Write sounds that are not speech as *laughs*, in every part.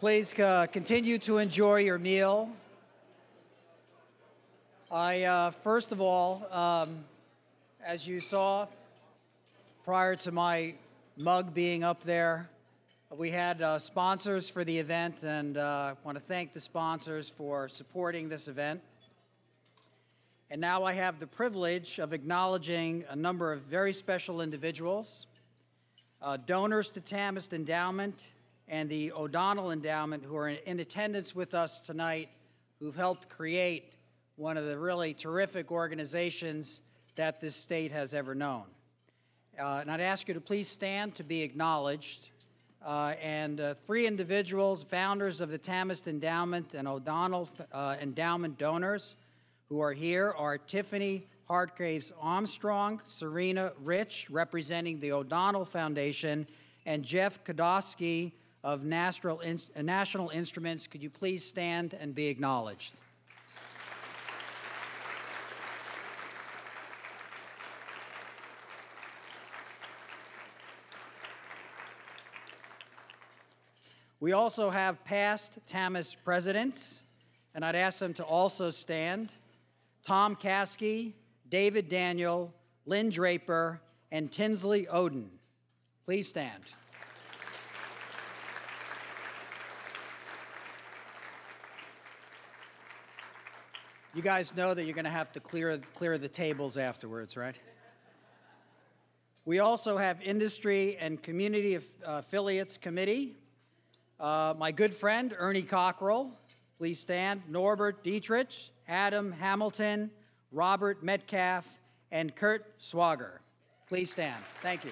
Please uh, continue to enjoy your meal. I, uh, first of all, um, as you saw prior to my mug being up there, we had uh, sponsors for the event, and I uh, want to thank the sponsors for supporting this event. And now I have the privilege of acknowledging a number of very special individuals, uh, donors to TAMEST Endowment and the O'Donnell Endowment who are in attendance with us tonight, who've helped create one of the really terrific organizations that this state has ever known. Uh, and I'd ask you to please stand to be acknowledged. Uh, and uh, three individuals, founders of the TAMEST Endowment and O'Donnell uh, Endowment donors, who are here are Tiffany Hartgraves Armstrong, Serena Rich, representing the O'Donnell Foundation, and Jeff Kodosky of National, uh, National Instruments. Could you please stand and be acknowledged? We also have past TAMEST presidents, and I'd ask them to also stand. Tom Caskey, David Daniel, Lynn Draper, and Tinsley Oden. Please stand. You guys know that you're going to have to clear, clear the tables afterwards, right? We also have Industry and Community uh, Affiliates Committee. Uh, my good friend, Ernie Cockrell. Please stand. Norbert Dietrich. Adam Hamilton, Robert Metcalfe, and Kurt Swogger. Please stand. Thank you.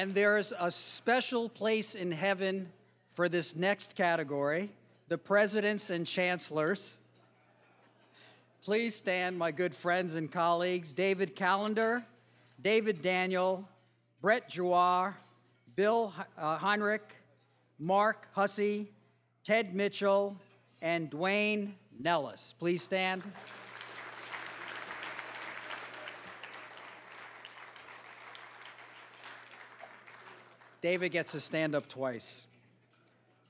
And there is a special place in heaven for this next category the presidents and chancellors. Please stand, my good friends and colleagues David Callender, David Daniel, Brett Giroir, Bill uh, Henrich, Mark Hussey, Ted Mitchell, and Duane Nellis. Please stand. David gets to stand up twice.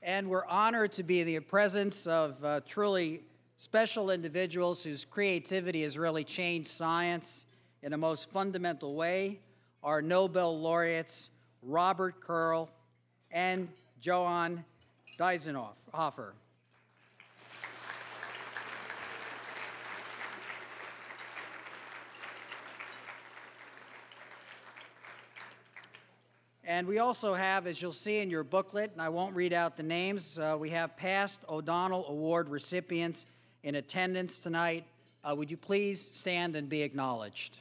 And we're honored to be in the presence of uh, truly special individuals whose creativity has really changed science in a most fundamental way. Our Nobel laureates, Robert Curl, and Johann Deisenhofer. And we also have, as you'll see in your booklet, and I won't read out the names, uh, we have past O'Donnell Award recipients in attendance tonight. Uh, would you please stand and be acknowledged?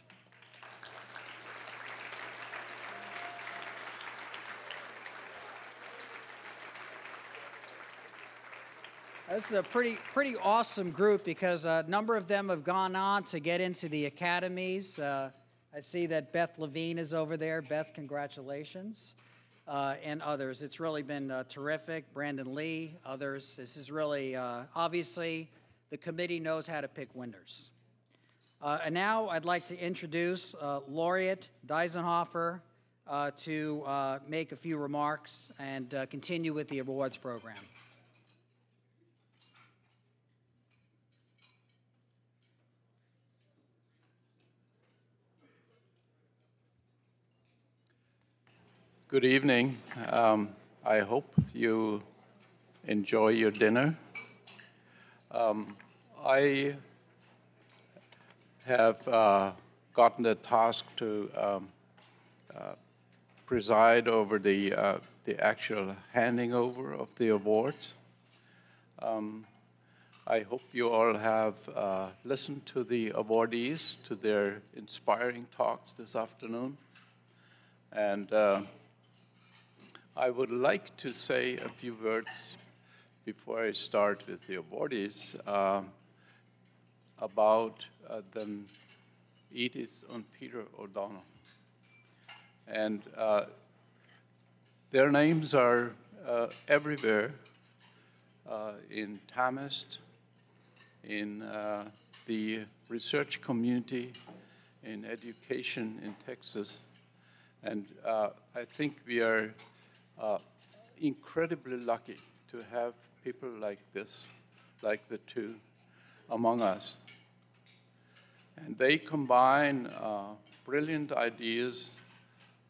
This is a pretty pretty awesome group because a number of them have gone on to get into the academies. Uh, I see that Beth Levine is over there. Beth, congratulations. Uh, and others. It's really been uh, terrific. Brendan Lee, others. This is really, uh, obviously, the committee knows how to pick winners. Uh, and now I'd like to introduce uh, Laureate Deisenhofer uh, to make a few remarks and continue with the awards program. Good evening. Um, I hope you enjoy your dinner. Um, I have uh, gotten the task to um, uh, preside over the, uh, the actual handing over of the awards. Um, I hope you all have uh, listened to the awardees, to their inspiring talks this afternoon. And uh, I would like to say a few words before I start with the awardees uh, about uh, the Edith and Peter O'Donnell. And uh, their names are uh, everywhere uh, in TAMEST, in uh, the research community, in education in Texas. And I think we are uh, incredibly lucky to have people like this, like the two, among us. And they combine uh, brilliant ideas,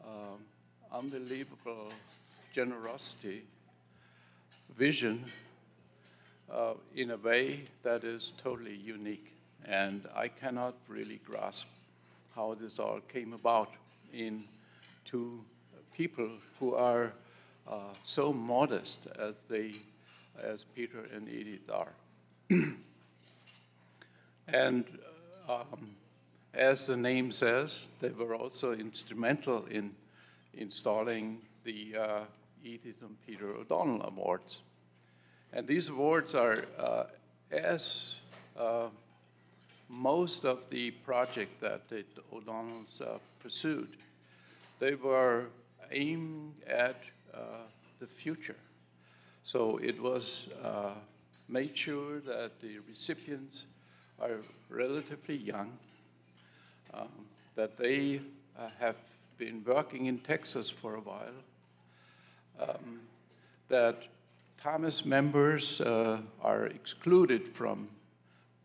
um, unbelievable generosity, vision, uh, in a way that is totally unique. And I cannot really grasp how this all came about in two people who are uh, so modest as they, as Peter and Edith are. *clears throat* and um, as the name says, they were also instrumental in installing the uh, Edith and Peter O'Donnell Awards. And these awards are, uh, as uh, most of the project that the O'Donnells uh, pursued, they were aimed at the future. So it was uh, made sure that the recipients are relatively young, um, that they uh, have been working in Texas for a while, um, that TAMEST members uh, are excluded from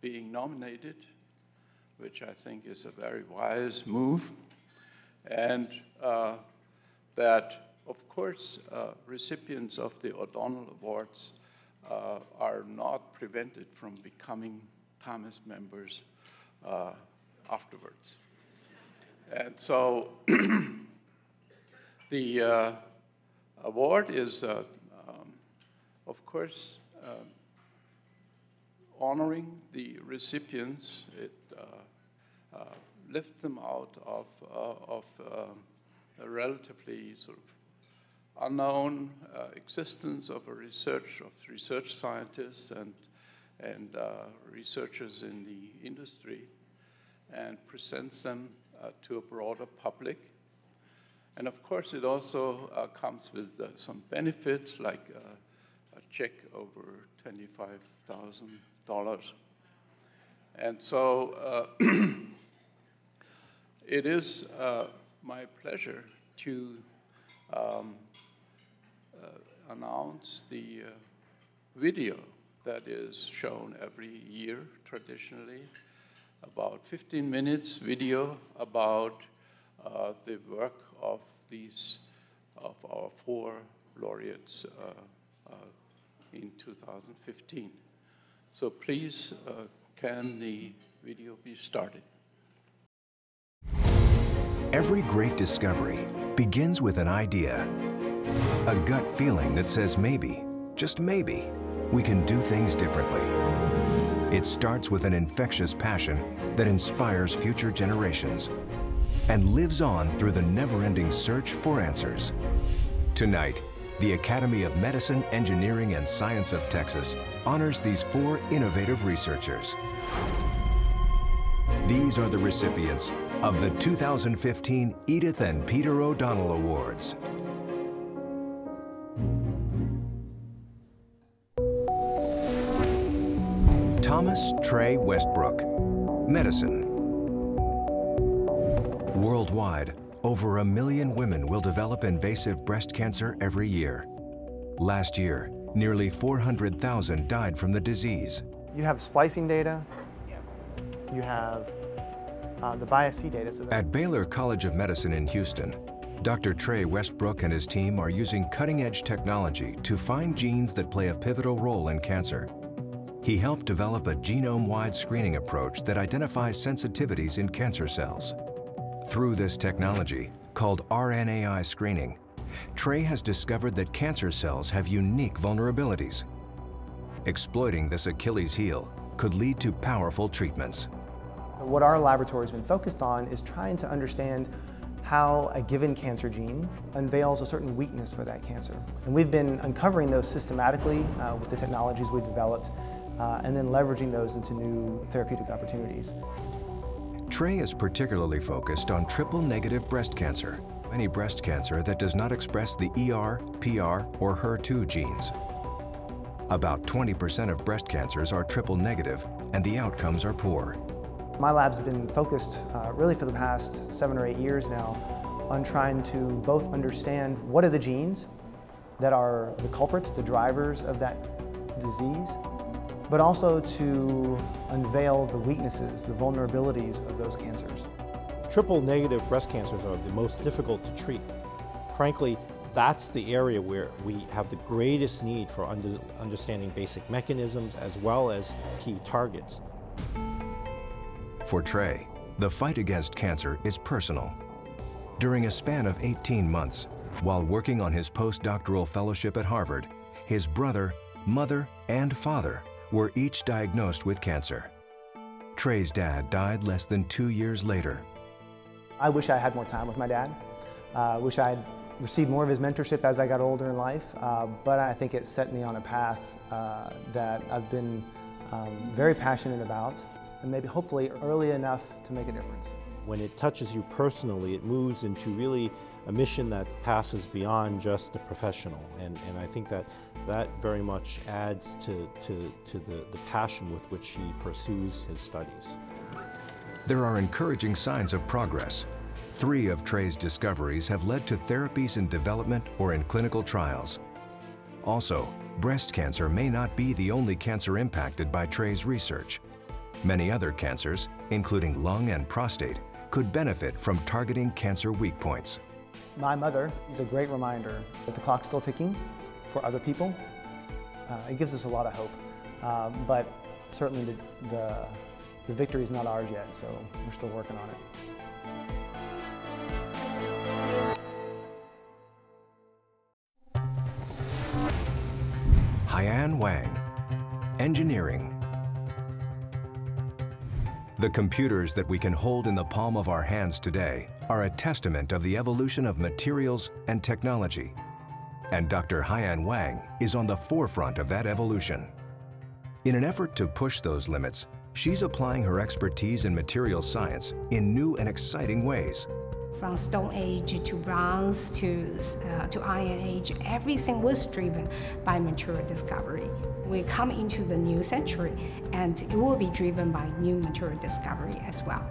being nominated, which I think is a very wise move, and uh, that, of course, uh, recipients of the O'Donnell Awards uh, are not prevented from becoming TAMEST members uh, afterwards. And so *clears throat* the uh, award is of course, uh, honoring the recipients, it uh, uh, lifts them out of, uh, of uh, a relatively sort of unknown uh, existence of a research of research scientists and and researchers in the industry, and presents them to a broader public. And of course, it also comes with some benefits like a check over $25,000. And so uh, *clears throat* it is uh, my pleasure to um, uh, announce the uh, video that is shown every year traditionally, about 15 minutes video about uh, the work of these, of our four laureates uh, in 2015. So please, uh, can the video be started? Every great discovery begins with an idea, a gut feeling that says maybe, just maybe, we can do things differently. It starts with an infectious passion that inspires future generations and lives on through the never-ending search for answers. Tonight, the Academy of Medicine, Engineering, and Science of Texas honors these four innovative researchers. These are the recipients of the 2015 Edith and Peter O'Donnell Awards. Thomas Trey Westbrook, Medicine. Worldwide, over a million women will develop invasive breast cancer every year. Last year, nearly 400,000 died from the disease. You have splicing data, you have uh, the biopsy data. So At Baylor College of Medicine in Houston, Dr. Trey Westbrook and his team are using cutting-edge technology to find genes that play a pivotal role in cancer. He helped develop a genome-wide screening approach that identifies sensitivities in cancer cells. Through this technology, called RNAi screening, Trey has discovered that cancer cells have unique vulnerabilities. Exploiting this Achilles heel could lead to powerful treatments. What our laboratory has been focused on is trying to understand how a given cancer gene unveils a certain weakness for that cancer. And we've been uncovering those systematically uh, with the technologies we've developed uh, and then leveraging those into new therapeutic opportunities. Trey is particularly focused on triple-negative breast cancer, any breast cancer that does not express the ER, PR, or HER2 genes. About 20% of breast cancers are triple negative, and the outcomes are poor. My lab's been focused uh, really for the past seven or eight years now on trying to both understand what are the genes that are the culprits, the drivers of that disease, but also to unveil the weaknesses, the vulnerabilities of those cancers. Triple negative breast cancers are the most difficult to treat. Frankly, that's the area where we have the greatest need for under, understanding basic mechanisms as well as key targets. For Trey, the fight against cancer is personal. During a span of 18 months, while working on his postdoctoral fellowship at Harvard, his brother, mother, and father were each diagnosed with cancer. Trey's dad died less than two years later. I wish I had more time with my dad. I uh, wish I had received more of his mentorship as I got older in life, uh, but I think it set me on a path uh, that I've been um, very passionate about and maybe hopefully early enough to make a difference. When it touches you personally, it moves into really a mission that passes beyond just the professional. And, and I think that that very much adds to, to, to the, the passion with which he pursues his studies. There are encouraging signs of progress. Three of Trey's discoveries have led to therapies in development or in clinical trials. Also, breast cancer may not be the only cancer impacted by Trey's research. Many other cancers, including lung and prostate, could benefit from targeting cancer weak points. My mother is a great reminder that the clock's still ticking for other people. Uh, it gives us a lot of hope, uh, but certainly the, the, the victory is not ours yet, so we're still working on it. Haiyan Wang, Engineering. The computers that we can hold in the palm of our hands today are a testament of the evolution of materials and technology. And Dr. Haiyan Wang is on the forefront of that evolution. In an effort to push those limits, she's applying her expertise in material science in new and exciting ways. From Stone Age to Bronze to, uh, to Iron Age, everything was driven by material discovery. We come into the new century and it will be driven by new material discovery as well.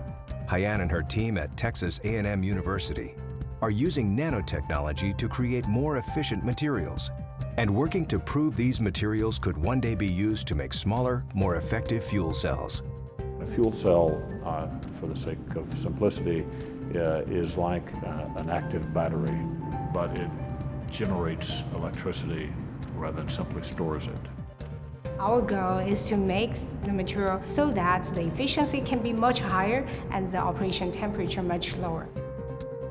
Haiyan and her team at Texas A&M University are using nanotechnology to create more efficient materials and working to prove these materials could one day be used to make smaller, more effective fuel cells. A fuel cell, uh, for the sake of simplicity, uh, is like uh, an active battery, but it generates electricity rather than simply stores it. Our goal is to make the material so that the efficiency can be much higher and the operation temperature much lower.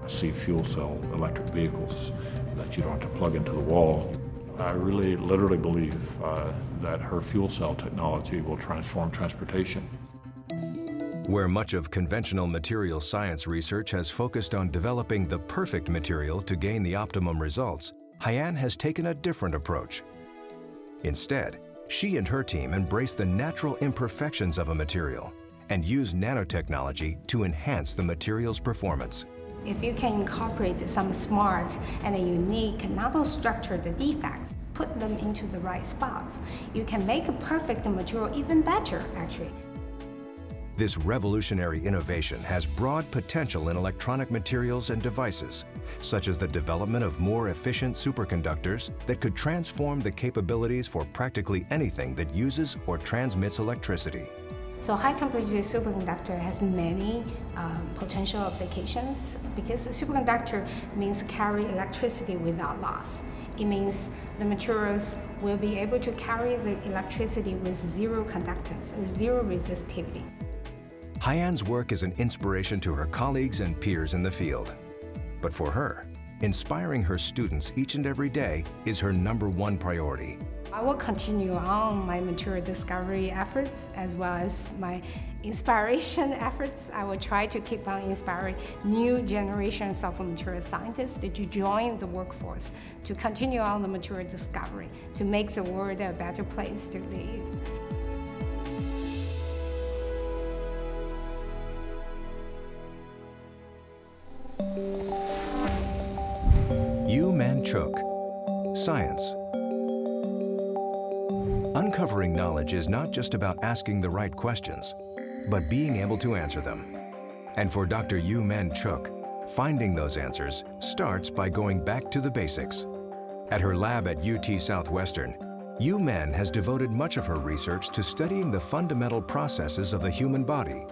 I see fuel cell electric vehicles that you don't have to plug into the wall. I really literally believe uh, that her fuel cell technology will transform transportation. Where much of conventional material science research has focused on developing the perfect material to gain the optimum results, Haiyan has taken a different approach. Instead, she and her team embrace the natural imperfections of a material and use nanotechnology to enhance the material's performance. If you can incorporate some smart and unique nanostructured defects, put them into the right spots, you can make a perfect material even better, actually. This revolutionary innovation has broad potential in electronic materials and devices, such as the development of more efficient superconductors that could transform the capabilities for practically anything that uses or transmits electricity. So high temperature superconductor has many um, potential applications because superconductor means carry electricity without loss. It means the materials will be able to carry the electricity with zero conductance, zero resistivity. Haiyan's work is an inspiration to her colleagues and peers in the field. But for her, inspiring her students each and every day is her number one priority. I will continue on my material discovery efforts as well as my inspiration *laughs* efforts. I will try to keep on inspiring new generations of material scientists to join the workforce, to continue on the material discovery, to make the world a better place to live. Yuh Min Chook, Science. Uncovering knowledge is not just about asking the right questions. but being able to answer them. And for Dr. Yuh Min Chook, finding those answers starts by going back to the basics. At her lab at UT Southwestern, Yuh Min has devoted much of her research to studying the fundamental processes of the human body,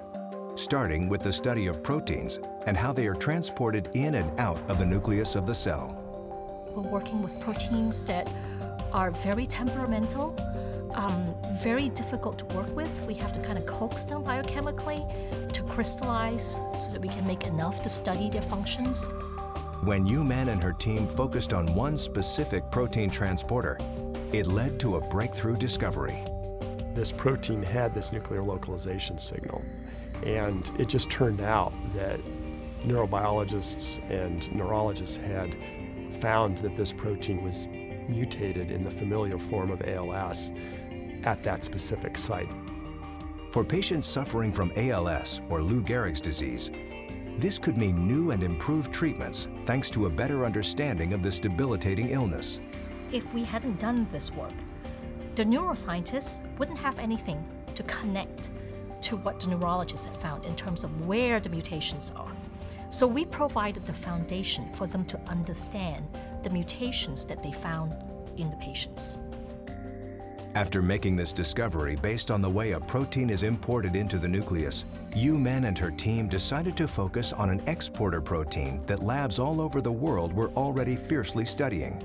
starting with the study of proteins and how they are transported in and out of the nucleus of the cell. We're working with proteins that are very temperamental, um, very difficult to work with. We have to kind of coax them biochemically to crystallize so that we can make enough to study their functions. When Yuh Min and her team focused on one specific protein transporter, it led to a breakthrough discovery. This protein had this nuclear localization signal, and it just turned out that neurobiologists and neurologists had found that this protein was mutated in the familial form of ALS at that specific site. For patients suffering from ALS or Lou Gehrig's disease, this could mean new and improved treatments thanks to a better understanding of this debilitating illness. If we hadn't done this work, the neuroscientists wouldn't have anything to connect to what the neurologists have found in terms of where the mutations are. So we provided the foundation for them to understand the mutations that they found in the patients. After making this discovery based on the way a protein is imported into the nucleus, Yuh Min and her team decided to focus on an exporter protein that labs all over the world were already fiercely studying.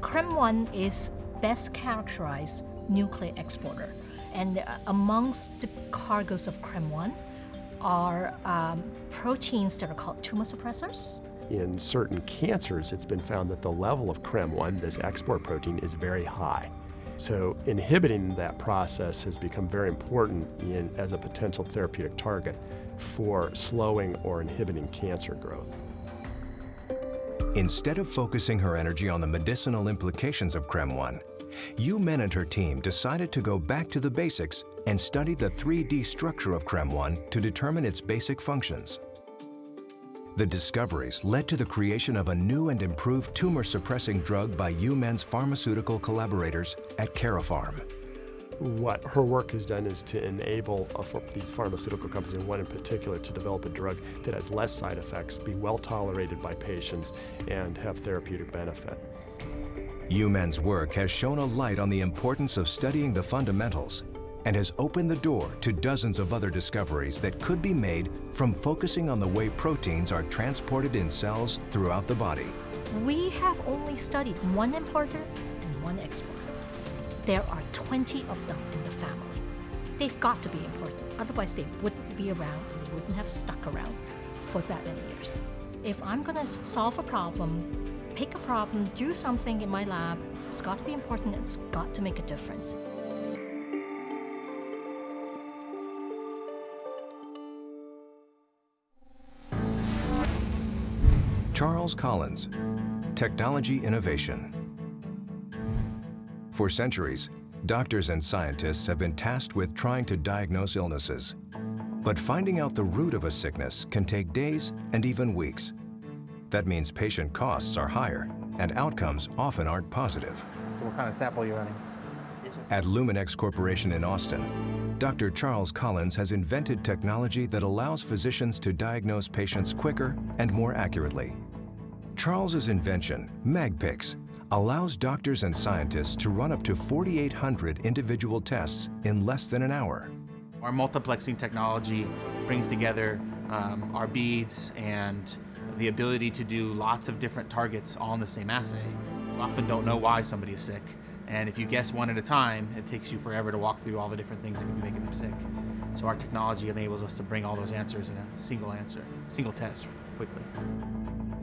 CRM1 is best characterized nuclear exporter. And uh, amongst the cargoes of CRM1 are um, proteins that are called tumor suppressors. In certain cancers, it's been found that the level of CRM1, this export protein, is very high. So inhibiting that process has become very important in, as a potential therapeutic target for slowing or inhibiting cancer growth. Instead of focusing her energy on the medicinal implications of CRM1, Yuh Min and her team decided to go back to the basics and study the 3D structure of CRM1 to determine its basic functions. The discoveries led to the creation of a new and improved tumor-suppressing drug by Yuh Min's pharmaceutical collaborators at Karyopharm. What her work has done is to enable these pharmaceutical companies, and one in particular, to develop a drug that has less side effects, be well tolerated by patients, and have therapeutic benefit. Yuh Min's work has shown a light on the importance of studying the fundamentals and has opened the door to dozens of other discoveries that could be made from focusing on the way proteins are transported in cells throughout the body. We have only studied one importer and one exporter. There are 20 of them in the family. They've got to be important, otherwise they wouldn't be around and they wouldn't have stuck around for that many years. If I'm going to solve a problem, pick a problem, do something in my lab, it's got to be important, it's got to make a difference. Charles Collins, Technology Innovation. For centuries, doctors and scientists have been tasked with trying to diagnose illnesses. But finding out the root of a sickness can take days and even weeks. That means patient costs are higher and outcomes often aren't positive. So what kind of sample are you running? At Luminex Corporation in Austin, Dr. Charles Collins has invented technology that allows physicians to diagnose patients quicker and more accurately. Charles's invention, MagPix, allows doctors and scientists to run up to 4,800 individual tests in less than an hour. Our multiplexing technology brings together um, our beads and the ability to do lots of different targets all in the same assay. We often don't know why somebody is sick, and if you guess one at a time, it takes you forever to walk through all the different things that could be making them sick. So our technology enables us to bring all those answers in a single answer, single test quickly.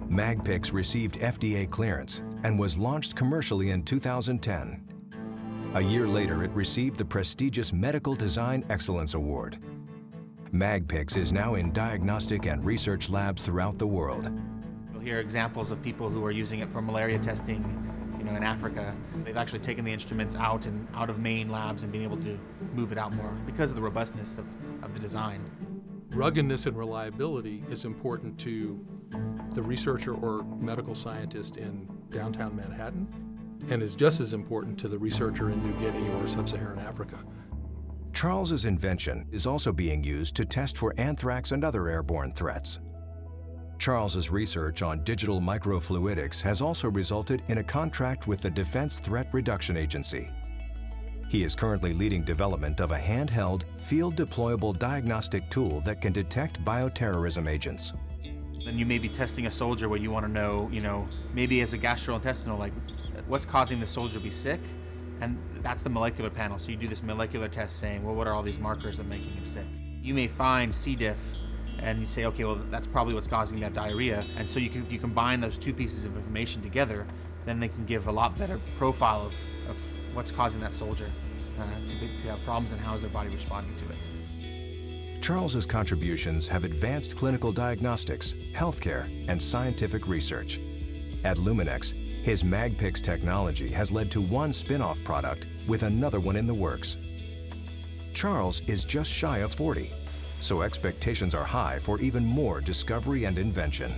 MagPix received FDA clearance and was launched commercially in 2010. A year later, it received the prestigious Medical Design Excellence Award. MagPix is now in diagnostic and research labs throughout the world. You'll hear examples of people who are using it for malaria testing you know, in Africa. They've actually taken the instruments out and out of main labs and being able to move it out more because of the robustness of, of the design. Ruggedness and reliability is important to the researcher or medical scientist in downtown Manhattan and is just as important to the researcher in New Guinea or sub-Saharan Africa. Charles's invention is also being used to test for anthrax and other airborne threats. Charles's research on digital microfluidics has also resulted in a contract with the Defense Threat Reduction Agency. He is currently leading development of a handheld, field-deployable diagnostic tool that can detect bioterrorism agents. Then you may be testing a soldier where you want to know, you know, maybe as a gastrointestinal, like what's causing the soldier to be sick? And that's the molecular panel. So you do this molecular test saying, well, what are all these markers that are making him sick? You may find C. diff and you say, okay, well, that's probably what's causing that diarrhea. And so you can, if you combine those two pieces of information together, then they can give a lot better profile of, of what's causing that soldier uh, to, be, to have problems and how is their body responding to it. Charles's contributions have advanced clinical diagnostics, healthcare, and scientific research. At Luminex, his MagPix technology has led to one spin-off product with another one in the works. Charles is just shy of 40 so expectations are high for even more discovery and invention.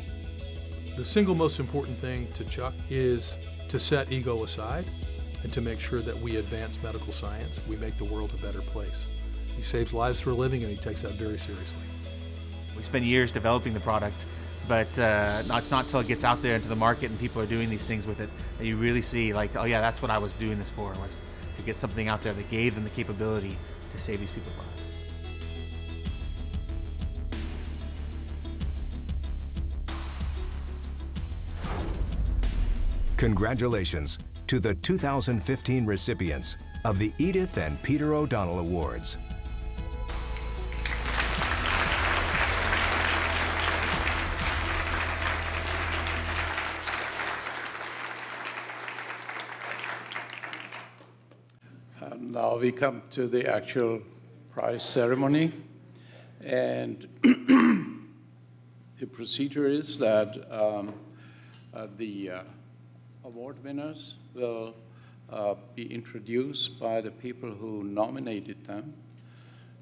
The single most important thing to Chuck is to set ego aside and to make sure that we advance medical science, we make the world a better place. He saves lives for a living and he takes that very seriously. We spent years developing the product, but uh, it's not until it gets out there into the market and people are doing these things with it that you really see, like, oh yeah, that's what I was doing this for, was to get something out there that gave them the capability to save these people's lives. Congratulations to the 2015 recipients of the Edith and Peter O'Donnell Awards. Now we come to the actual prize ceremony. And *clears throat* the procedure is that um, uh, the uh, award winners will uh, be introduced by the people who nominated them.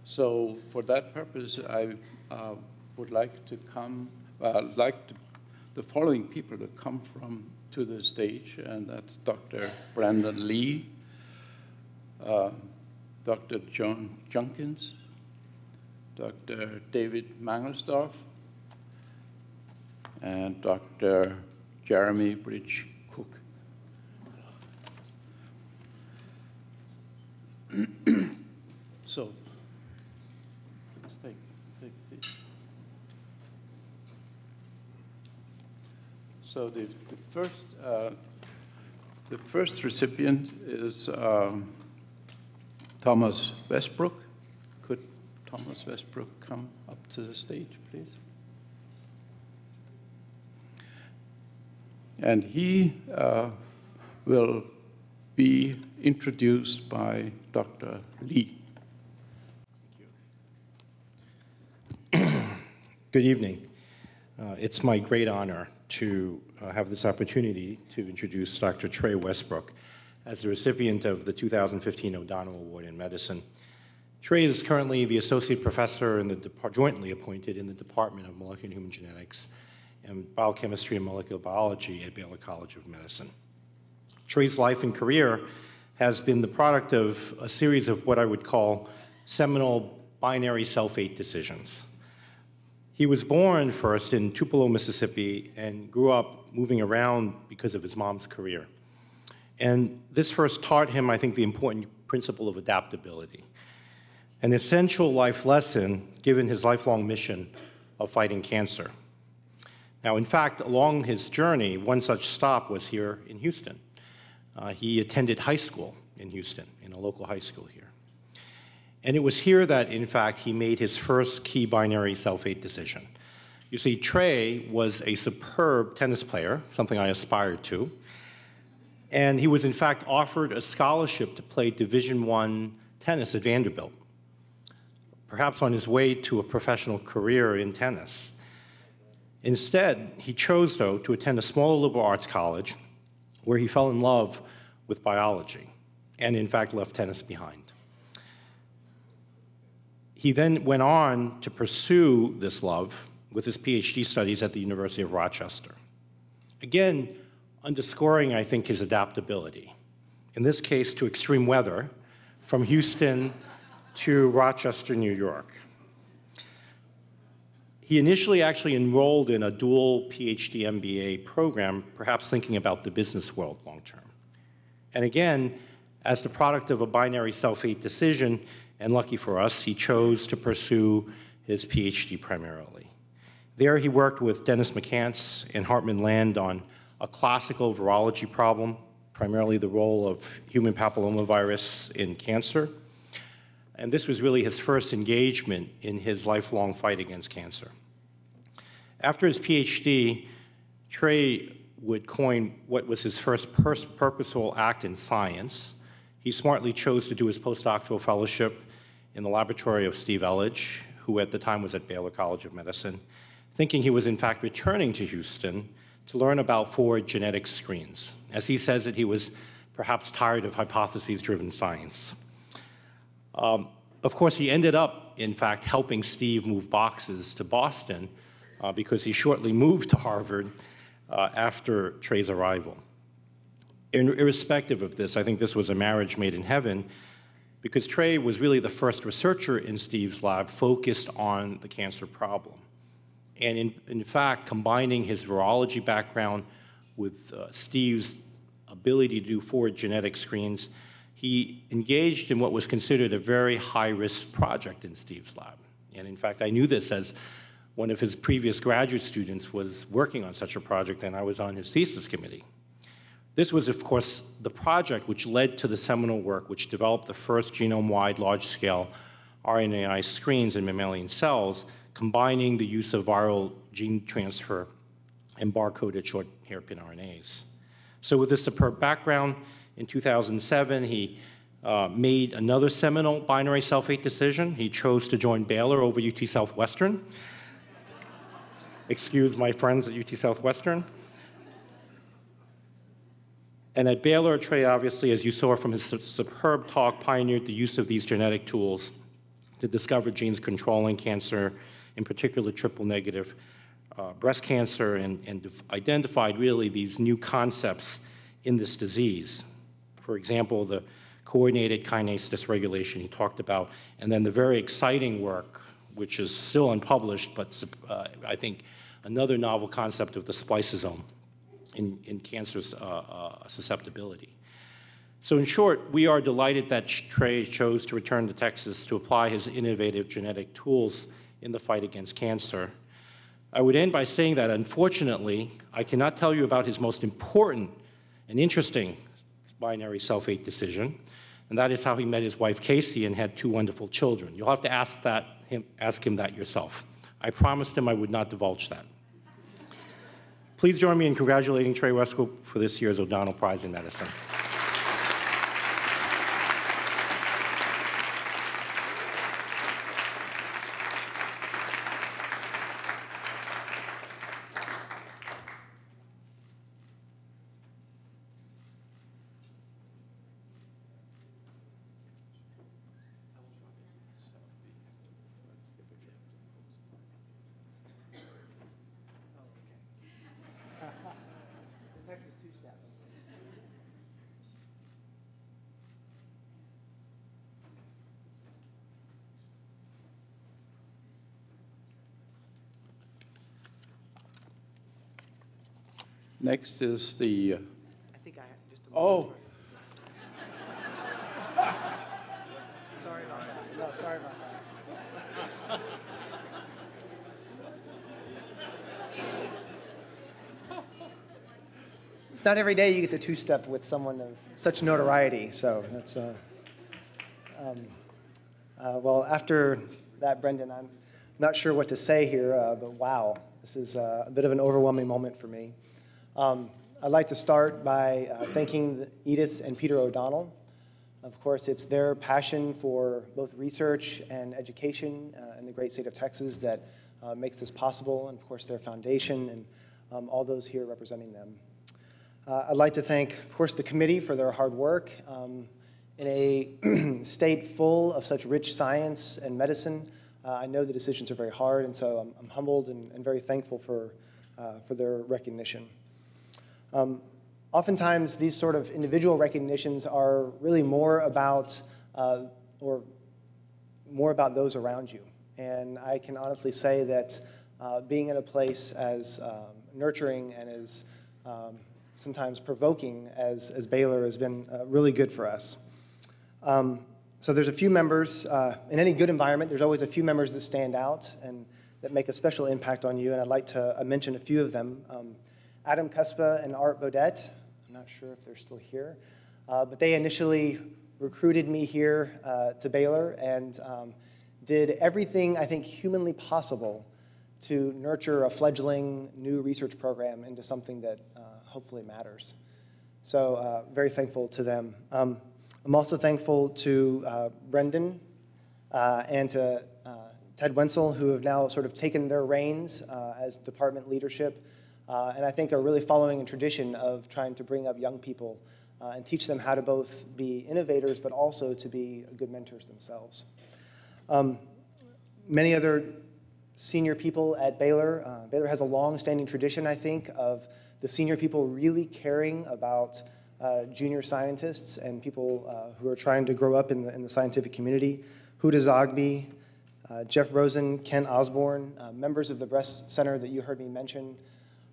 So for that purpose, I uh, would like to come, uh, like to, the following people to come from to the stage, and that's Dr. Brendan Lee, uh, Dr. John Junkins, Dr. David Mangelsdorf, and Dr. Jeremy Bridge Cook. *clears throat* so let's take, take seats. So the, the first uh, the first recipient is um, Thomas Westbrook. Could Thomas Westbrook come up to the stage, please? And he uh, will be introduced by Dr. Lee. Good evening. Uh, it's my great honor to uh, have this opportunity to introduce Dr. Trey Westbrook as the recipient of the 2015 O'Donnell Award in Medicine. Trey is currently the associate professor and the jointly appointed in the Department of Molecular and Human Genetics and Biochemistry and Molecular Biology at Baylor College of Medicine. Trey's life and career has been the product of a series of what I would call seminal binary cell-fate decisions. He was born first in Tupelo, Mississippi, and grew up moving around because of his mom's career. And this first taught him, I think, the important principle of adaptability, an essential life lesson given his lifelong mission of fighting cancer. Now, in fact, along his journey, one such stop was here in Houston. Uh, he attended high school in Houston, in a local high school here. And it was here that, in fact, he made his first key binary cell-fate decision. You see, Trey was a superb tennis player, something I aspired to. And he was, in fact, offered a scholarship to play Division One tennis at Vanderbilt, perhaps on his way to a professional career in tennis. Instead, he chose, though, to attend a small liberal arts college where he fell in love with biology and, in fact, left tennis behind. He then went on to pursue this love with his PhD studies at the University of Rochester. Again, underscoring, I think, his adaptability. In this case, to extreme weather, from Houston to Rochester, New York. He initially actually enrolled in a dual PhD MBA program, perhaps thinking about the business world long term. And again, as the product of a binary cell-fate decision, and lucky for us, he chose to pursue his PhD primarily. There he worked with Dennis McCance and Hartmut Land on a classical virology problem, primarily the role of human papillomavirus in cancer. And this was really his first engagement in his lifelong fight against cancer. After his PhD, Trey would coin what was his first purposeful act in science. He smartly chose to do his postdoctoral fellowship in the laboratory of Steve Elledge, who at the time was at Baylor College of Medicine, thinking he was in fact returning to Houston to learn about forward genetic screens. As he says that he was perhaps tired of hypotheses-driven science. Um, of course, he ended up, in fact, helping Steve move boxes to Boston uh, because he shortly moved to Harvard uh, after Trey's arrival. In, irrespective of this, I think this was a marriage made in heaven because Trey was really the first researcher in Steve's lab focused on the cancer problem. And in, in fact, combining his virology background with uh, Steve's ability to do forward genetic screens, he engaged in what was considered a very high-risk project in Steve's lab. And in fact, I knew this as one of his previous graduate students was working on such a project, and I was on his thesis committee. This was, of course, the project which led to the seminal work which developed the first genome-wide large-scale RNAi screens in mammalian cells combining the use of viral gene transfer and barcoded short hairpin RNAs. So with this superb background, in 2007, he uh, made another seminal binary cell-fate decision. He chose to join Baylor over UT Southwestern. Excuse my friends at UT Southwestern. And at Baylor, Trey obviously, as you saw from his superb talk, pioneered the use of these genetic tools to discover genes controlling cancer in particular triple negative uh, breast cancer, and, and identified really these new concepts in this disease. For example, the coordinated kinase dysregulation he talked about, and then the very exciting work, which is still unpublished, but uh, I think another novel concept of the spliceosome in, in cancer's uh, uh, susceptibility. So in short, we are delighted that Trey chose to return to Texas to apply his innovative genetic tools in the fight against cancer. I would end by saying that unfortunately, I cannot tell you about his most important and interesting binary cell-fate decision, and that is how he met his wife Casey and had two wonderful children. You'll have to ask, that, him, ask him that yourself. I promised him I would not divulge that. Please join me in congratulating Trey Westbrook for this year's O'Donnell Prize in Medicine. Next is the. Uh, I think I just. oh. *laughs* sorry about that. No, sorry about that. it's not every day you get to two-step with someone of such notoriety, so that's. Uh, um, uh, well, after that, Brendan, I'm not sure what to say here, uh, but wow, this is uh, a bit of an overwhelming moment for me. Um, I'd like to start by uh, thanking Edith and Peter O'Donnell. Of course, it's their passion for both research and education uh, in the great state of Texas that uh, makes this possible, and of course, their foundation and um, all those here representing them. Uh, I'd like to thank, of course, the committee for their hard work. Um, in a *clears throat* state full of such rich science and medicine, uh, I know the decisions are very hard, and so I'm, I'm humbled and, and, very thankful for, uh, for their recognition. Um, oftentimes, these sort of individual recognitions are really more about, uh, or more about those around you. And I can honestly say that uh, being in a place as um, nurturing and as um, sometimes provoking as, as Baylor has been uh, really good for us. Um, so there's a few members, uh, in any good environment, there's always a few members that stand out and that make a special impact on you, and I'd like to uh, mention a few of them. Adam Kuspa and Art Beaudet, I'm not sure if they're still here, uh, but they initially recruited me here uh, to Baylor and um, did everything I think humanly possible to nurture a fledgling new research program into something that uh, hopefully matters. So uh, very thankful to them. Um, I'm also thankful to uh, Brendan uh, and to Ted Wensel, who have now sort of taken their reins as department leadership, uh, and I think are really following a tradition of trying to bring up young people uh, and teach them how to both be innovators, but also to be good mentors themselves. Um, many other senior people at Baylor. Baylor has a long-standing tradition, I think, of the senior people really caring about uh, junior scientists and people uh, who are trying to grow up in the, in the scientific community. Huda Zoghbi, uh, Jeff Rosen, Kent Osborne, uh, members of the Breast Center that you heard me mention.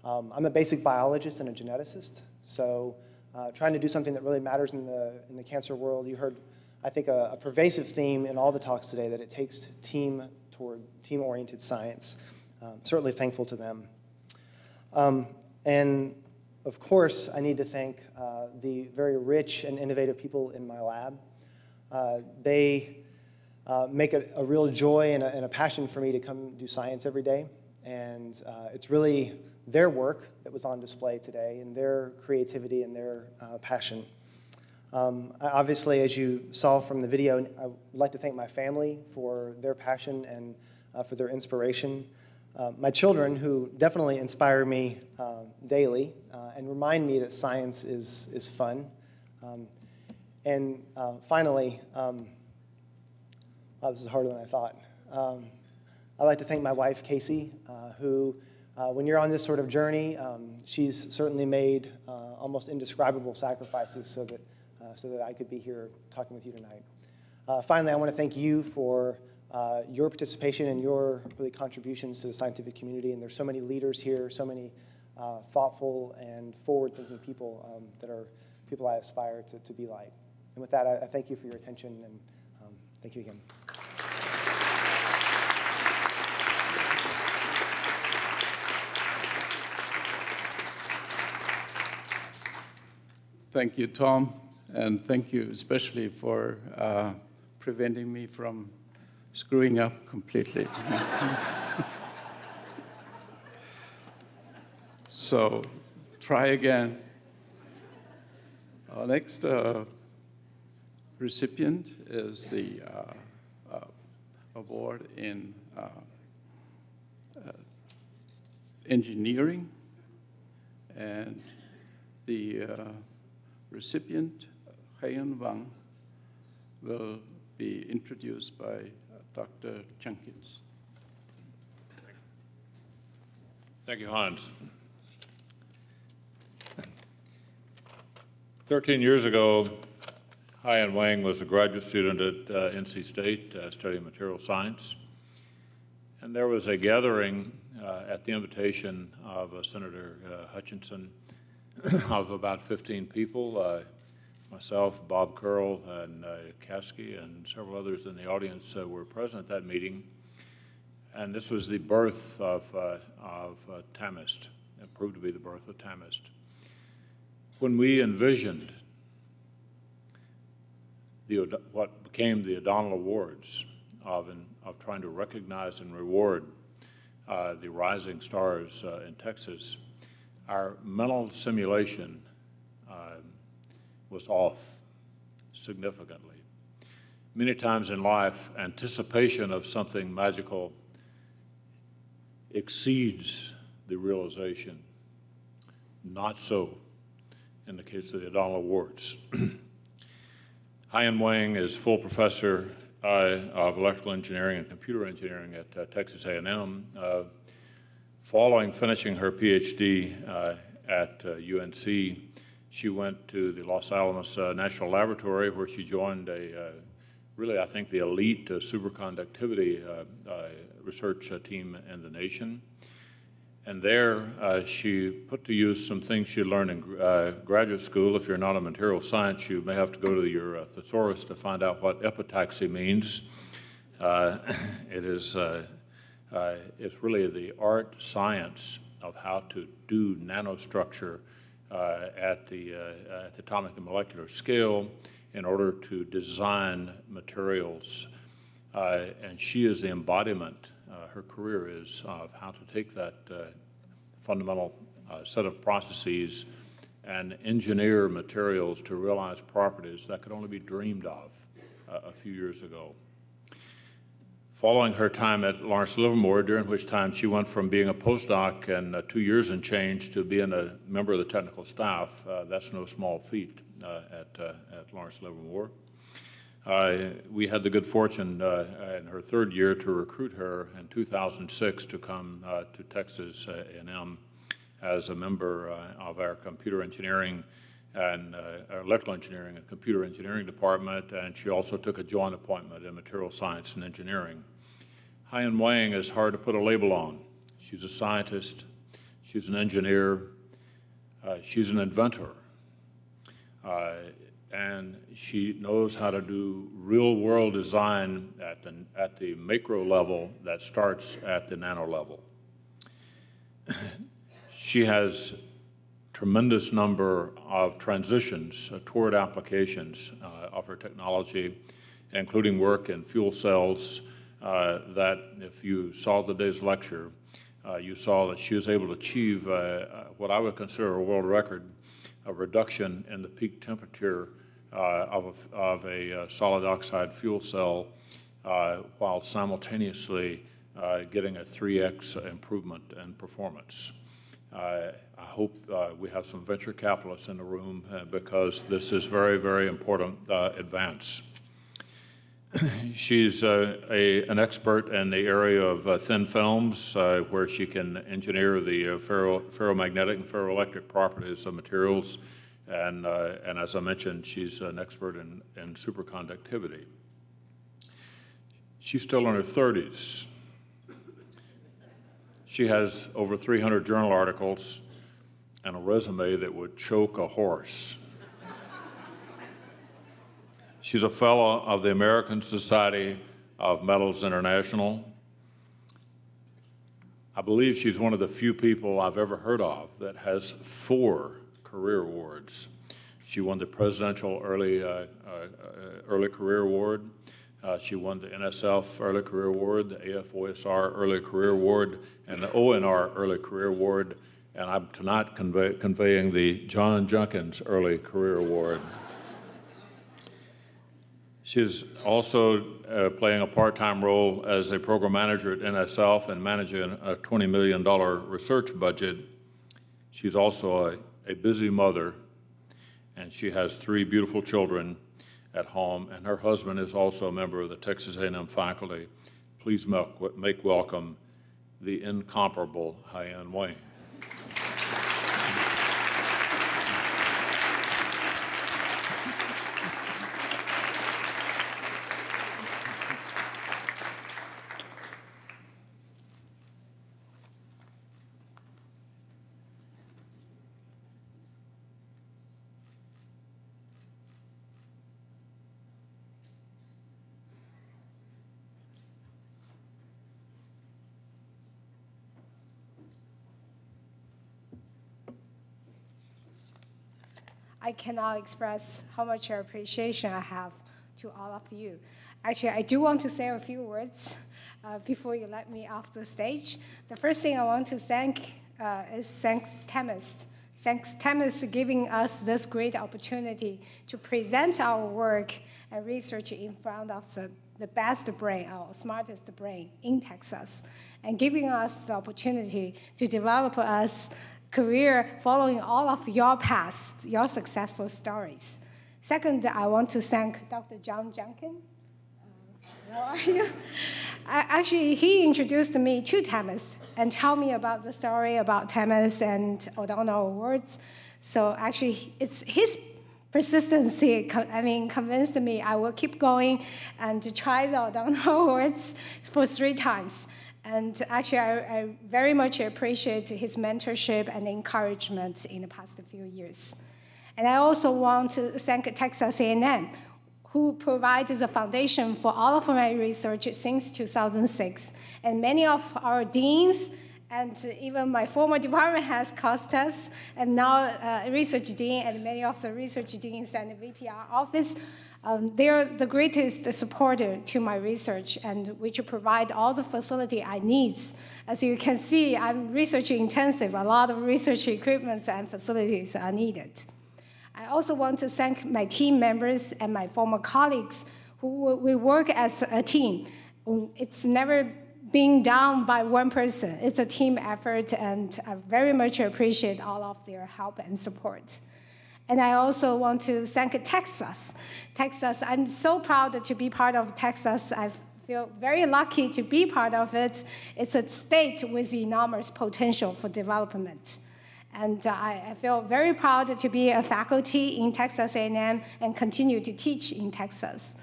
Um, I'm a basic biologist and a geneticist, so uh, trying to do something that really matters in the, in the cancer world. You heard, I think, a, a pervasive theme in all the talks today that it takes team toward team-oriented science. Um, certainly thankful to them. Um, and of course, I need to thank uh, the very rich and innovative people in my lab. Uh, they uh, make it a real joy and a, and a, passion for me to come do science every day. And uh, it's really their work that was on display today and their creativity and their uh, passion. Um, obviously, as you saw from the video, I would like to thank my family for their passion and uh, for their inspiration. Uh, my children, who definitely inspire me uh, daily uh, and remind me that science is, is fun. Um, and uh, finally, um, oh, this is harder than I thought. Um, I'd like to thank my wife, Casey, uh, when you're on this sort of journey, um, she's certainly made almost indescribable sacrifices so that, so that I could be here talking with you tonight. finally, I want to thank you for uh, your participation and your really contributions to the scientific community. And there's so many leaders here, so many uh, thoughtful and forward-thinking people um, that are people I aspire to, to be like. And with that, I, I thank you for your attention and um, thank you again. Thank you, Tom, and thank you especially for uh, preventing me from screwing up completely. *laughs* so try again. Our next uh, recipient is the uh, uh, award in uh, uh, engineering, and the uh, recipient, Haiyan Wang, will be introduced by Dr. Junkins. Thank you, Hans. 13 years ago, Haiyan Wang was a graduate student at uh, NC State uh, studying material science. And there was a gathering uh, at the invitation of uh, Senator uh, Hutchison *coughs* of about 15 people, uh, myself, Bob Curl, and uh, Caskey, and several others in the audience uh, were present at that meeting. And this was the birth of, uh, of uh, TAMEST. It proved to be the birth of TAMEST. When we envisioned the, what became the O'Donnell Awards of, in, of trying to recognize and reward uh, the rising stars uh, in Texas, our mental simulation was off significantly. Many times in life, anticipation of something magical exceeds the realization. Not so in the case of the O'Donnell Awards. *clears throat* Haiyan Wang is full professor uh, of electrical engineering and computer engineering at uh, Texas A&M. Uh, following finishing her PhD uh, at UNC, uh, she went to the Los Alamos uh, National Laboratory where she joined a uh, really, I think, the elite superconductivity research team in the nation. And there, uh, she put to use some things she learned in uh, graduate school. If you're not a material science, you may have to go to your uh, thesaurus to find out what epitaxy means. Uh, *laughs* it is uh, uh, it's really the art science of how to do nanostructure at the at the atomic and molecular scale in order to design materials. and she is the embodiment uh, her career is of how to take that uh, fundamental uh, set of processes and engineer materials to realize properties that could only be dreamed of a few years ago. Following her time at Lawrence Livermore, during which time she went from being a postdoc and uh, two years and change to being a member of the technical staff, uh, that's no small feat uh, at, at Lawrence Livermore. Uh, we had the good fortune uh, in her third year to recruit her in 2006 to come uh, to Texas A&M as a member of our computer engineering and uh, electrical engineering and computer engineering department, and she also took a joint appointment in material science and engineering. Haiyan Wang is hard to put a label on. She's a scientist, she's an engineer, uh, she's an inventor. Uh, and she knows how to do real world design at the, at the macro level that starts at the nano level. *coughs* she has tremendous number of transitions uh, toward applications uh, of her technology, including work in fuel cells that if you saw the day's lecture, uh, you saw that she was able to achieve uh, uh, what I would consider a world record, a reduction in the peak temperature uh, of a, of a uh, solid oxide fuel cell uh, while simultaneously getting a 3x improvement in performance. I hope we have some venture capitalists in the room because this is very, very important advance. *coughs* She's uh, a, an expert in the area of uh, thin films, uh, where she can engineer the ferro, ferromagnetic and ferroelectric properties of materials and, uh, and as I mentioned, she's an expert in, in superconductivity. She's still in her 30s. She has over 300 journal articles and a resume that would choke a horse. She's a fellow of the American Society of Metals International. I believe she's one of the few people I've ever heard of that has four Career Awards. She won the Presidential Early, uh, uh, Early Career Award. Uh, she won the NSF Early Career Award, the AFOSR Early Career Award, and the ONR Early Career Award. And I'm tonight convey, conveying the John Junkins Early Career Award. She's also uh, playing a part-time role as a program manager at NSF and managing a $20 million research budget. She's also a a busy mother, and she has three beautiful children at home, and her husband is also a member of the Texas A&M faculty. Please make welcome the incomparable Haiyan Wang. I cannot express how much appreciation I have to all of you. Actually, I do want to say a few words uh, before you let me off the stage. The first thing I want to thank uh, is thanks TAMEST. Thanks TAMEST for giving us this great opportunity to present our work and research in front of the, the best brain, our smartest brain in Texas, and giving us the opportunity to develop us career following all of your past, your successful stories. Second, I want to thank Dr. John Junkin. Uh, how are you? *laughs* actually, he introduced me to TAMEST and told me about the story about TAMEST and O'Donnell Awards. So actually, it's his persistency, I mean, convinced me I will keep going and to try the O'Donnell *laughs* Awards for three times. And actually, I, I, very much appreciate his mentorship and encouragement in the past few years. And I also want to thank Texas A&M, who provides the foundation for all of my research since 2006. And many of our deans and even my former department has cost us, and now uh, research dean and many of the research deans and the VPR office, um, they're the greatest supporter to my research and which provide all the facility I need. As you can see, I'm research intensive. A lot of research equipment and facilities are needed. I also want to thank my team members and my former colleagues who we work as a team. It's never being done by one person. It's a team effort, and I very much appreciate all of their help and support. And I also want to thank Texas. Texas, I'm so proud to be part of Texas. I feel very lucky to be part of it. It's a state with enormous potential for development. And uh, I feel very proud to be a faculty in Texas A&M and continue to teach in Texas.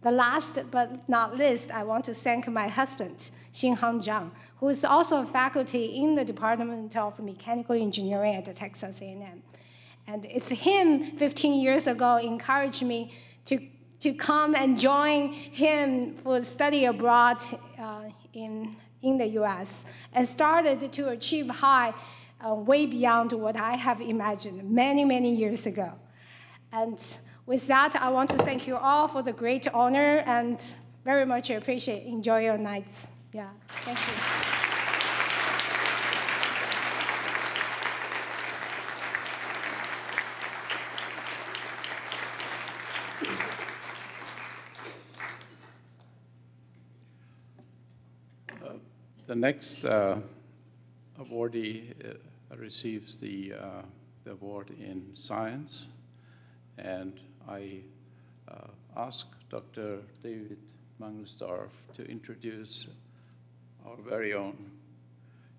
The last but not least, I want to thank my husband, Xinghang Zhang, who is also a faculty in the Department of Mechanical Engineering at Texas A&M. And it's him 15 years ago encouraged me to, to come and join him for study abroad uh, in, in the US and started to achieve high uh, way beyond what I have imagined many, many years ago. And with that, I want to thank you all for the great honor and very much appreciate, enjoy your nights. Yeah, thank you. Uh, the next uh, awardee uh, receives the, uh, the, award in science, and I uh, ask Dr. David Mangelsdorf to introduce our very own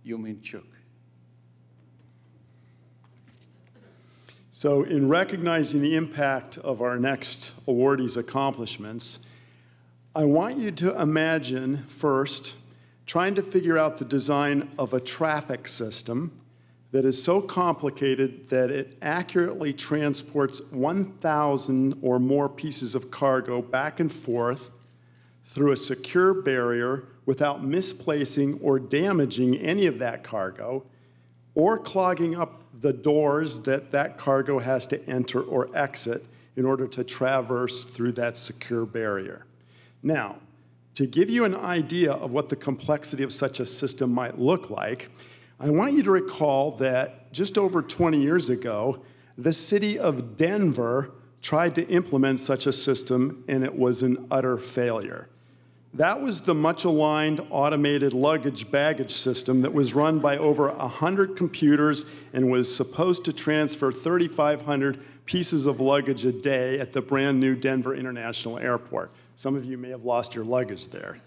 Yuh Min Chook. So, in recognizing the impact of our next awardee's accomplishments, I want you to imagine first trying to figure out the design of a traffic system that is so complicated that it accurately transports 1,000 or more pieces of cargo back and forth through a secure barrier without misplacing or damaging any of that cargo or clogging up the doors that that cargo has to enter or exit in order to traverse through that secure barrier. Now, to give you an idea of what the complexity of such a system might look like, I want you to recall that just over 20 years ago, the city of Denver tried to implement such a system and it was an utter failure. That was the much aligned automated luggage baggage system that was run by over 100 computers and was supposed to transfer 3,500 pieces of luggage a day at the brand new Denver International Airport. Some of you may have lost your luggage there.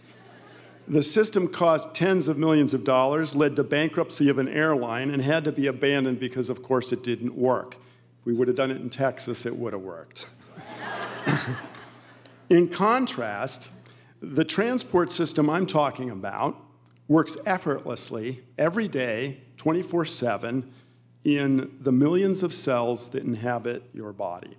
The system cost tens of millions of dollars, led to bankruptcy of an airline, and had to be abandoned because, of course, it didn't work. If we would have done it in Texas, it would have worked. in contrast, the transport system I'm talking about works effortlessly every day, 24 7, in the millions of cells that inhabit your body.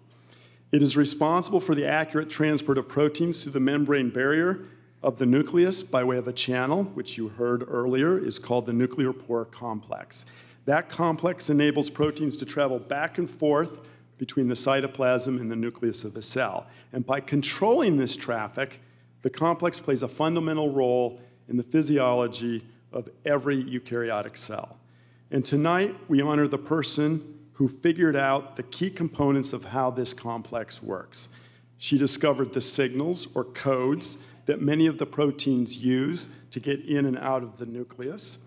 It is responsible for the accurate transport of proteins through the membrane barrier of the nucleus by way of a channel, which you heard earlier is called the nuclear pore complex. That complex enables proteins to travel back and forth between the cytoplasm and the nucleus of the cell. And by controlling this traffic, the complex plays a fundamental role in the physiology of every eukaryotic cell. And tonight, we honor the person who figured out the key components of how this complex works. She discovered the signals or codes that many of the proteins use to get in and out of the nucleus.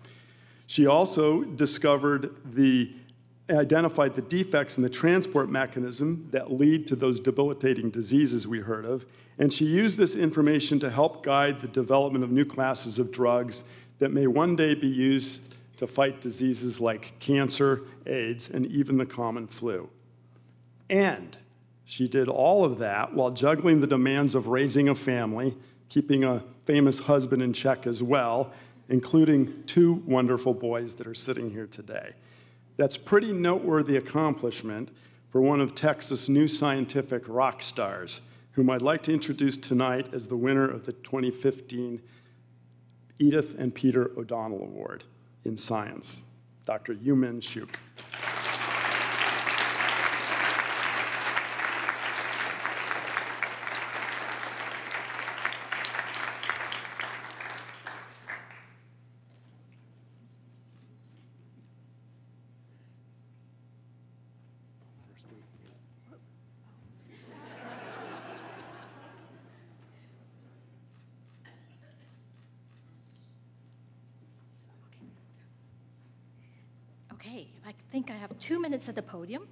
She also discovered the identified the defects in the transport mechanism that lead to those debilitating diseases we heard of, and she used this information to help guide the development of new classes of drugs that may one day be used to fight diseases like cancer, AIDS, and even the common flu. And She did all of that while juggling the demands of raising a family, keeping a famous husband in check as well, including two wonderful boys that are sitting here today. That's pretty noteworthy accomplishment for one of Texas' new scientific rock stars, whom I'd like to introduce tonight as the winner of the 2015 Edith and Peter O'Donnell Award in Science, Dr. Yuh Min Chook. Okay, I have two minutes at the podium,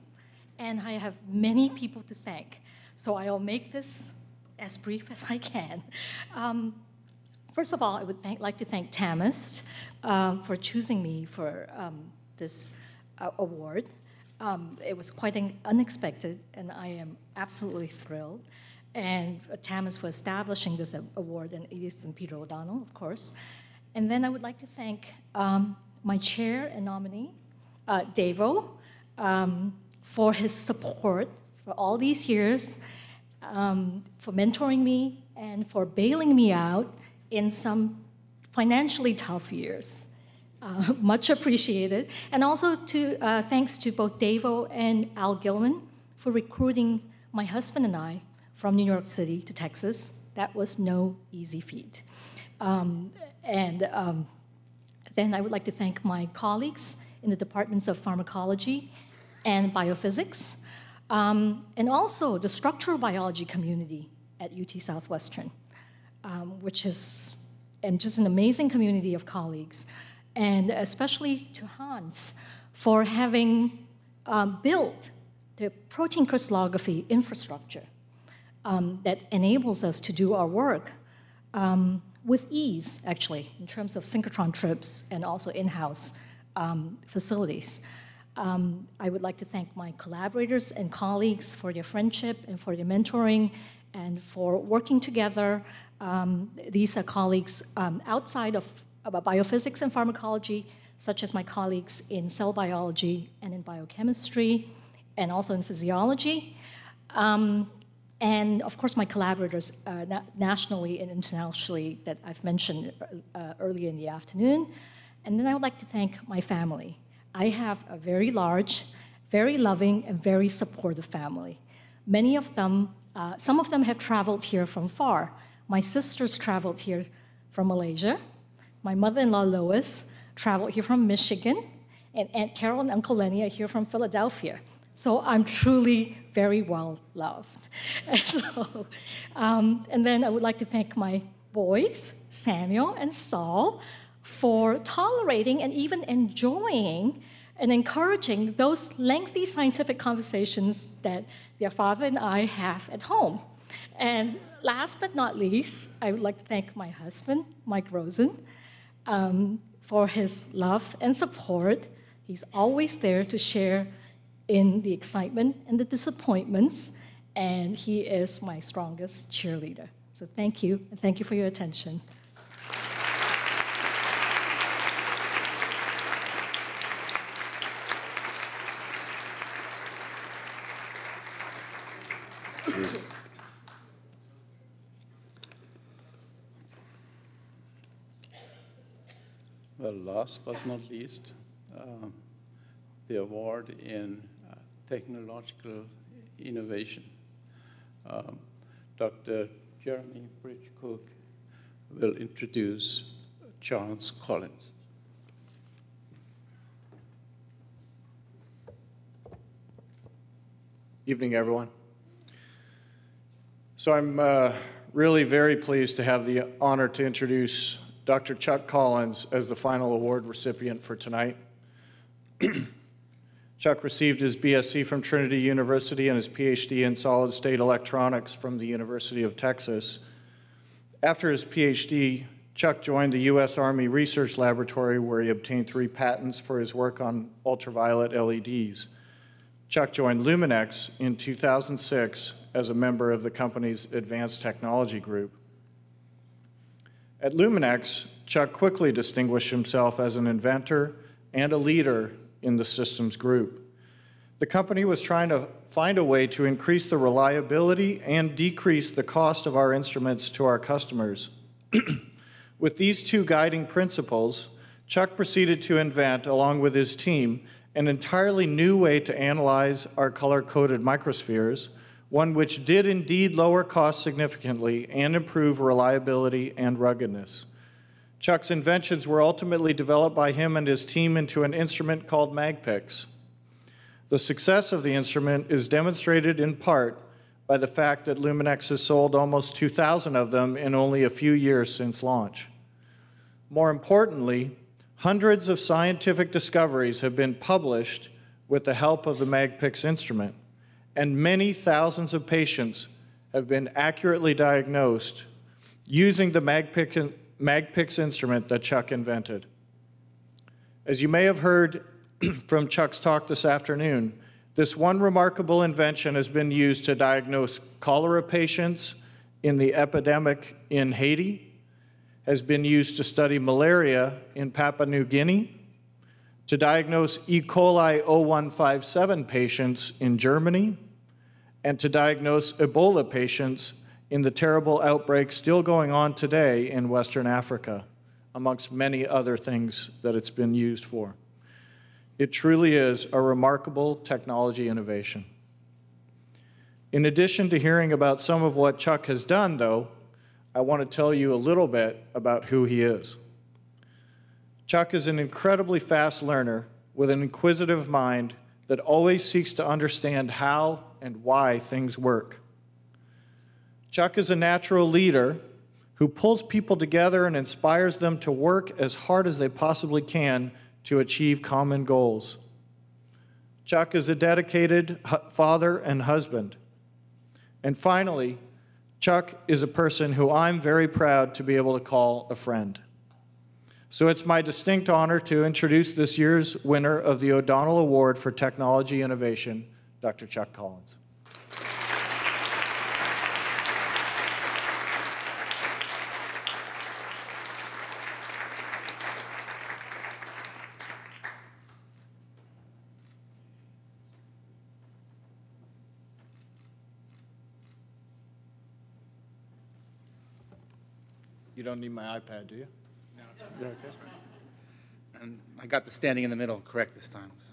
and I have many people to thank. So I'll make this as brief as I can. Um, first of all, I would thank, like to thank TAMEST um, for choosing me for um, this uh, award. Um, it was quite un- unexpected, and I am absolutely thrilled. And uh, TAMEST for establishing this award, and Edith and Peter O'Donnell, of course. And then I would like to thank um, my chair and nominee, uh, Davo, um, for his support for all these years, um, for mentoring me, and for bailing me out in some financially tough years. Uh, *laughs* much appreciated. And also to uh, thanks to both Davo and Al Gilman for recruiting my husband and I from New York City to Texas. That was no easy feat. Um, and um, then I would like to thank my colleagues in the departments of pharmacology and biophysics, um, and also the structural biology community at UT Southwestern, um, which is and just an amazing community of colleagues, and especially to Hans for having um, built the protein crystallography infrastructure um, that enables us to do our work um, with ease, actually, in terms of synchrotron trips and also in-house um, facilities. Um, I would like to thank my collaborators and colleagues for their friendship and for their mentoring and for working together. Um, these are colleagues um, outside of about biophysics and pharmacology, such as my colleagues in cell biology and in biochemistry, and also in physiology. Um, and of course, my collaborators uh, na- nationally and internationally that I've mentioned uh, earlier in the afternoon. And then I would like to thank my family. I have a very large, very loving, and very supportive family. Many of them, uh, some of them have traveled here from far. My sisters traveled here from Malaysia. My mother in law, Lois, traveled here from Michigan. And Aunt Carol and Uncle Lenny are here from Philadelphia. So I'm truly very well loved. *laughs* And, so, um, and then I would like to thank my boys, Samuel and Saul, for tolerating and even enjoying and encouraging those lengthy scientific conversations that their father and I have at home. And last but not least, I would like to thank my husband, Mike Rosen, um, for his love and support. He's always there to share in the excitement and the disappointments, and he is my strongest cheerleader. So thank you, and thank you for your attention. Last but not least, um, the award in uh, technological innovation. Um, Dr. Jeremy Bridge-Cook will introduce Charles Collins. Evening, everyone. So I'm uh, really very pleased to have the honor to introduce Dr. Chuck Collins as the final award recipient for tonight. *clears throat* Chuck received his BSc from Trinity University and his PhD in solid state electronics from the University of Texas. After his PhD, Chuck joined the U.S. Army Research Laboratory where he obtained three patents for his work on ultraviolet LEDs. Chuck joined Luminex in 2006 as a member of the company's advanced technology group. At Luminex, Chuck quickly distinguished himself as an inventor and a leader in the systems group. The company was trying to find a way to increase the reliability and decrease the cost of our instruments to our customers. *clears throat* with these two guiding principles, Chuck proceeded to invent, along with his team, an entirely new way to analyze our color-coded microspheres, one which did indeed lower costs significantly and improve reliability and ruggedness. Chuck's inventions were ultimately developed by him and his team into an instrument called MagPix. The success of the instrument is demonstrated in part by the fact that Luminex has sold almost 2,000 of them in only a few years since launch. More importantly, hundreds of scientific discoveries have been published with the help of the MagPix instrument, and many thousands of patients have been accurately diagnosed using the MagPix, MagPix instrument that Chuck invented. As you may have heard *clears throat* from Chuck's talk this afternoon, this one remarkable invention has been used to diagnose cholera patients in the epidemic in Haiti, has been used to study malaria in Papua New Guinea, to diagnose E. coli 0157 patients in Germany, and to diagnose Ebola patients in the terrible outbreak still going on today in Western Africa, amongst many other things that it's been used for. It truly is a remarkable technology innovation. In addition to hearing about some of what Chuck has done, though, I want to tell you a little bit about who he is. Chuck is an incredibly fast learner with an inquisitive mind that always seeks to understand how and why things work. Chuck is a natural leader who pulls people together and inspires them to work as hard as they possibly can to achieve common goals. Chuck is a dedicated father and husband. And finally, Chuck is a person who I'm very proud to be able to call a friend. So it's my distinct honor to introduce this year's winner of the O'Donnell Award for Technology Innovation, Dr. Chuck Collins. You don't need my iPad, do you? No, it's okay. okay. And I got the standing in the middle correct this time. So.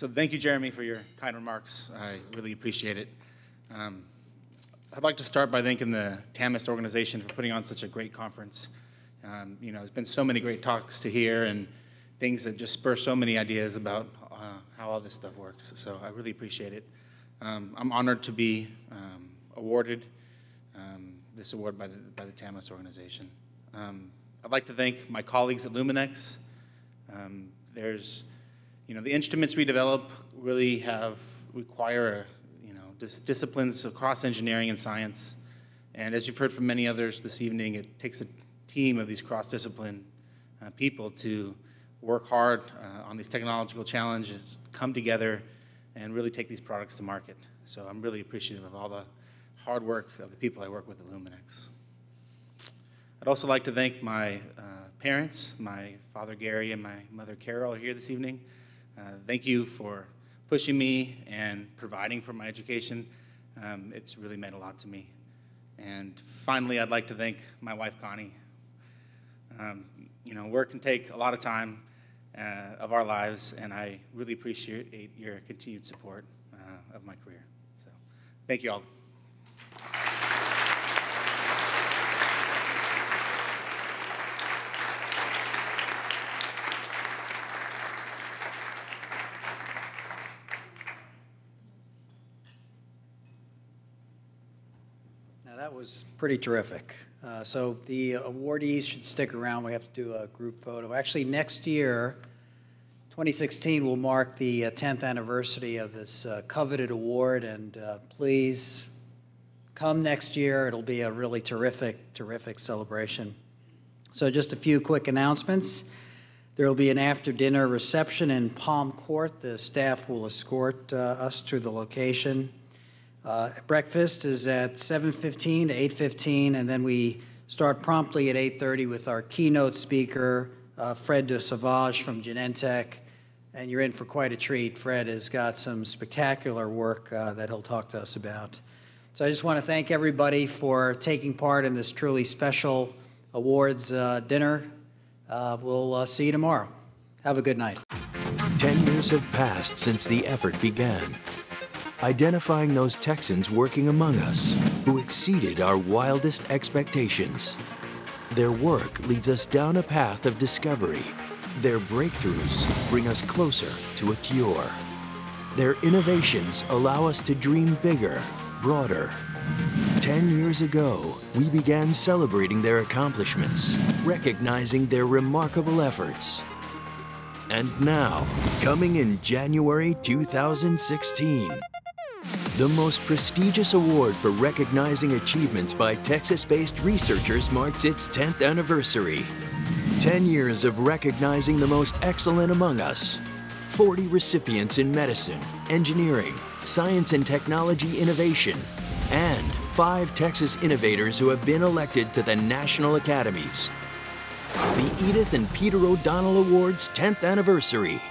So thank you, Jeremy, for your kind remarks. I really appreciate it. Um, I'd like to start by thanking the TAMEST organization for putting on such a great conference. Um, you know, there's been so many great talks to hear and things that just spur so many ideas about uh, how all this stuff works. So I really appreciate it. Um, I'm honored to be um, awarded this award by the, by the TAMEST organization. Um, I'd like to thank my colleagues at Luminex. Um, there's, you know, the instruments we develop really have, require, you know, dis disciplines across engineering and science. And as you've heard from many others this evening, it takes a team of these cross-discipline uh, people to work hard uh, on these technological challenges, come together, and really take these products to market. So I'm really appreciative of all the hard work of the people I work with at Luminex. I'd also like to thank my uh, parents, my father Gary and my mother Carol are here this evening. Uh, thank you for pushing me and providing for my education. Um, it's really meant a lot to me. And finally, I'd like to thank my wife Connie. Um, you know, work can take a lot of time uh, of our lives, and I really appreciate your continued support uh, of my career. So, thank you all. Was pretty terrific. Uh, so the awardees should stick around. We have to do a group photo. Actually, next year, 2016 will mark the uh, 10th anniversary of this uh, coveted award, and uh, please come next year. It'll be a really terrific, terrific celebration. So just a few quick announcements. There will be an after-dinner reception in Palm Court. The staff will escort uh, us to the location. Uh, breakfast is at 7:15 to 8:15, and then we start promptly at 8:30 with our keynote speaker, uh, Fred de Sauvage from Genentech. And you're in for quite a treat. Fred has got some spectacular work uh, that he'll talk to us about. So I just want to thank everybody for taking part in this truly special awards uh, dinner. Uh, we'll uh, see you tomorrow. Have a good night. Ten years have passed since the effort began identifying those Texans working among us who exceeded our wildest expectations. Their work leads us down a path of discovery. Their breakthroughs bring us closer to a cure. Their innovations allow us to dream bigger, broader. Ten years ago, we began celebrating their accomplishments, recognizing their remarkable efforts. And now, coming in January 2016, the most prestigious award for recognizing achievements by Texas-based researchers marks its 10th anniversary. 10 years of recognizing the most excellent among us. 40 recipients in medicine, engineering, science and technology innovation, and five Texas innovators who have been elected to the National Academies. The Edith and Peter O'Donnell Awards 10th anniversary.